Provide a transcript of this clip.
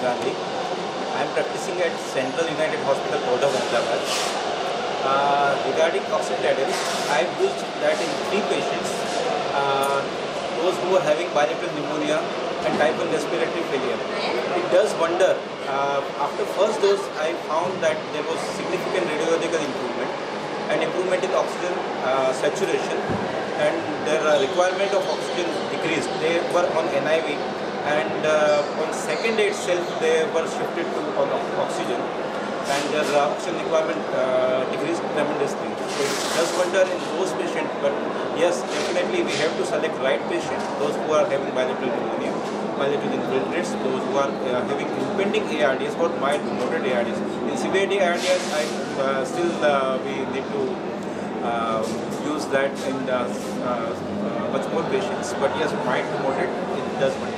Gandhi. I am practicing at Central United Hospital, Kodam, Ahmedabad. Uh, regarding Aviptadil, I have used that in three patients, uh, those who are having bilateral pneumonia and type 1 respiratory failure. It does wonder. Uh, after first dose, I found that there was significant radiological improvement and improvement in oxygen uh, saturation and their requirement of oxygen decreased. They were on NIV and uh, second day itself they were shifted to oxygen and their uh, oxygen requirement uh, decreased tremendously. So it does wonder in those patients, but yes, definitely we have to select right patient, those who are having bilateral pneumonia, bilateral infiltrates, those who are uh, having impending ARDS or mild to moderate ARDS. In severe ARDS, I uh, still uh, we need to uh, use that in uh, uh, much more patients, but yes, mild to moderate, it does wonder.